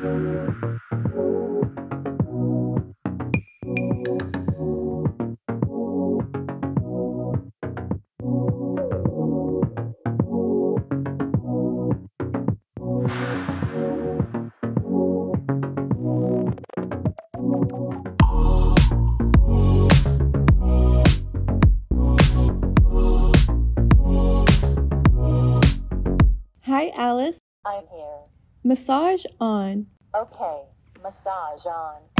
Hi, Alice. I'm here. Massage on. Okay, massage on.